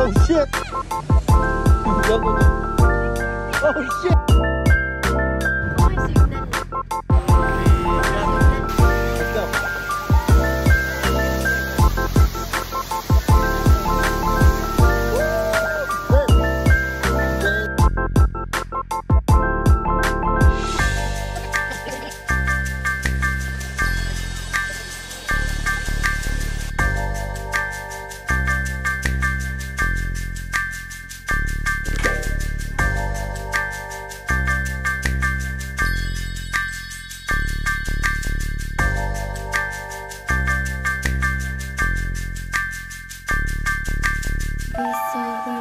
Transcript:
Oh shit! Oh shit! 嗯对